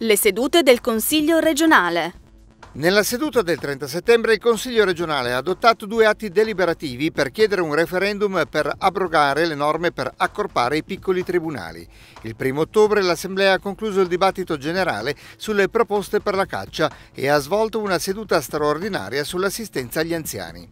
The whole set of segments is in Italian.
Le sedute del Consiglio regionale. Nella seduta del 30 settembre il Consiglio regionale ha adottato due atti deliberativi per chiedere un referendum per abrogare le norme per accorpare i piccoli tribunali. Il 1 ottobre l'Assemblea ha concluso il dibattito generale sulle proposte per la caccia e ha svolto una seduta straordinaria sull'assistenza agli anziani.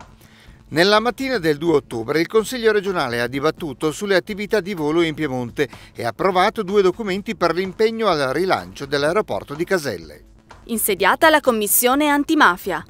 Nella mattina del 2 ottobre il Consiglio regionale ha dibattuto sulle attività di volo in Piemonte e ha approvato due documenti per l'impegno al rilancio dell'aeroporto di Caselle. Insediata la Commissione Antimafia.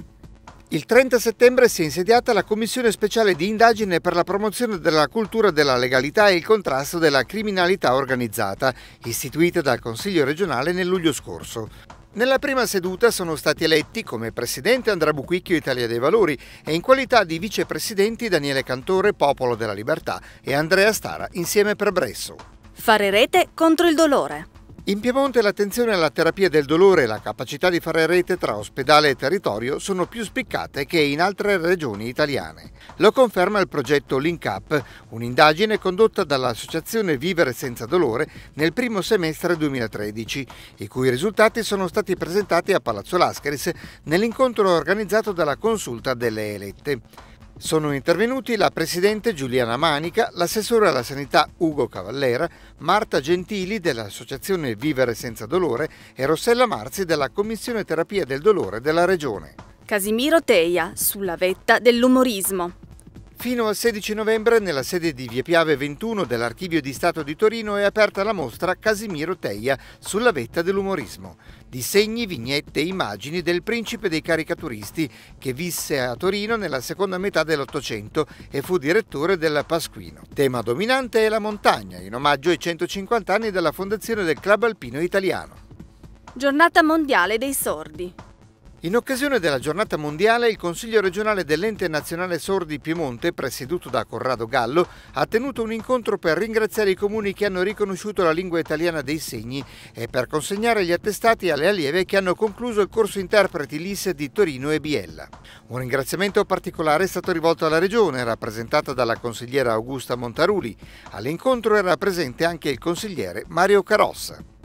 Il 30 settembre si è insediata la Commissione speciale di indagine per la promozione della cultura della legalità e il contrasto della criminalità organizzata, istituita dal Consiglio regionale nel luglio scorso. Nella prima seduta sono stati eletti come presidente Andrea Buquicchio Italia dei Valori e in qualità di vicepresidenti Daniele Cantore Popolo della Libertà e Andrea Stara insieme per Bresso. Fare rete contro il dolore. In Piemonte l'attenzione alla terapia del dolore e la capacità di fare rete tra ospedale e territorio sono più spiccate che in altre regioni italiane. Lo conferma il progetto Link Up, un'indagine condotta dall'associazione Vivere senza dolore nel primo semestre 2013, i cui risultati sono stati presentati a Palazzo Lascaris nell'incontro organizzato dalla Consulta delle elette. Sono intervenuti la Presidente Giuliana Manica, l'assessore alla sanità Ugo Cavallera, Marta Gentili dell'Associazione Vivere Senza Dolore e Rossella Marzi della Commissione Terapia del Dolore della Regione. Casimiro Teia, sulla vetta dell'umorismo. Fino al 16 novembre nella sede di Via Piave 21 dell'Archivio di Stato di Torino è aperta la mostra Casimiro Teia sulla vetta dell'umorismo. Disegni, vignette e immagini del principe dei caricaturisti che visse a Torino nella seconda metà dell'Ottocento e fu direttore del Pasquino. Tema dominante è la montagna, in omaggio ai 150 anni della fondazione del Club Alpino Italiano. Giornata mondiale dei sordi. In occasione della giornata mondiale, il Consiglio regionale dell'Ente Nazionale Sordi Piemonte, presieduto da Corrado Gallo, ha tenuto un incontro per ringraziare i comuni che hanno riconosciuto la lingua italiana dei segni e per consegnare gli attestati alle allieve che hanno concluso il corso interpreti LIS di Torino e Biella. Un ringraziamento particolare è stato rivolto alla Regione, rappresentata dalla consigliera Augusta Montaruli. All'incontro era presente anche il consigliere Mario Carossa.